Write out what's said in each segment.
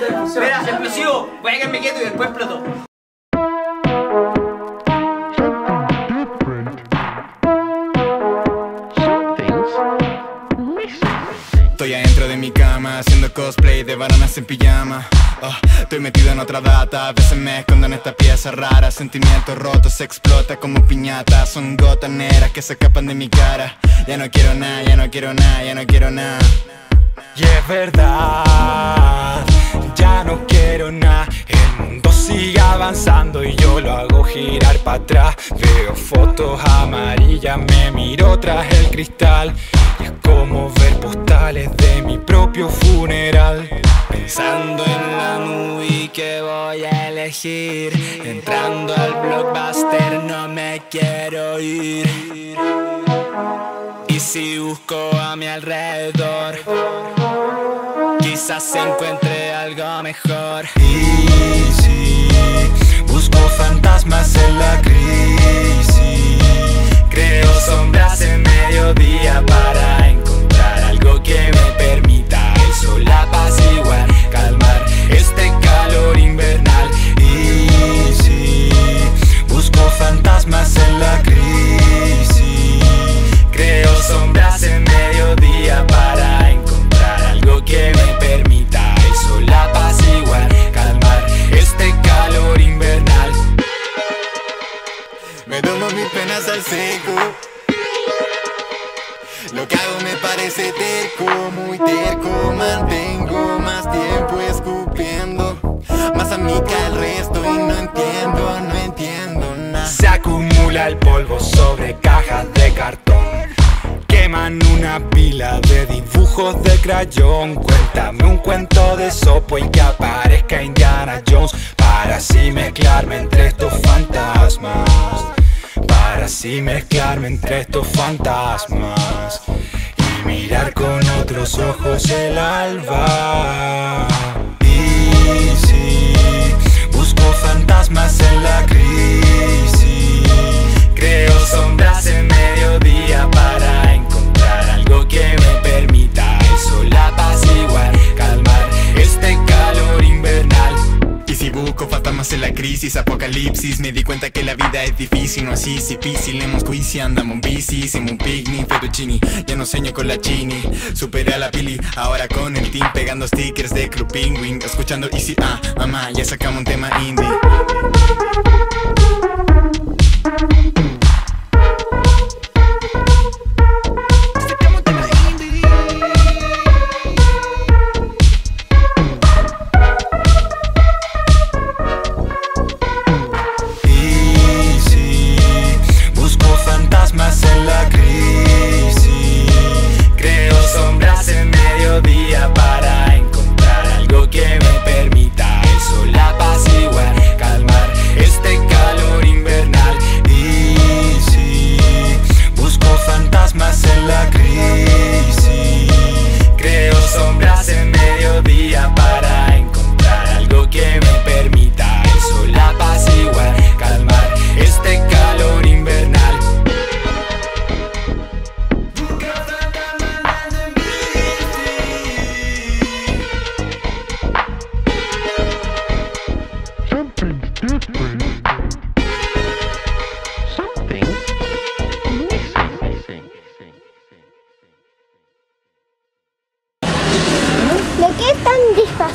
Espera, explosivo. Voy a quedarme quieto y después exploto. Estoy adentro de mi cama haciendo cosplay de varonas en pijama. Oh, Estoy metido en otra data, a veces me escondo en esta pieza rara. Sentimientos rotos, se explota como piñata. Son gotas negras que se escapan de mi cara. Ya no quiero nada, ya no quiero nada, ya no quiero nada. Y es verdad, y yo lo hago girar para atrás. Veo fotos amarillas, me miro tras el cristal. Y es como ver postales de mi propio funeral. Pensando en la movie que voy a elegir. Entrando al blockbuster no me quiero ir. Y si busco a mi alrededor Quizás encuentre algo mejor. Y si busco fantasmas en la crisis. Creo Lo que hago me parece terco, muy terco. Mantengo más tiempo escupiendo Más a mí que al resto y no entiendo, no entiendo nada. Se acumula el polvo sobre cajas de cartón. Queman una pila de dibujos de crayón. Cuéntame un cuento de sopo y que aparezca Indiana Jones Para así mezclarme entre estos Así mezclarme entre estos fantasmas Y mirar con otros ojos el alba. Y en la crisis, apocalipsis. Me di cuenta que la vida es difícil, no así, si difícil Hemos quizy, andamos en bici, hicimos un picnic, fettuccini Ya no sueño con la chini, superé a la pili Ahora con el team pegando stickers de Club Penguin Escuchando Easy, ah, mamá, ya sacamos un tema indie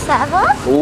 Seven?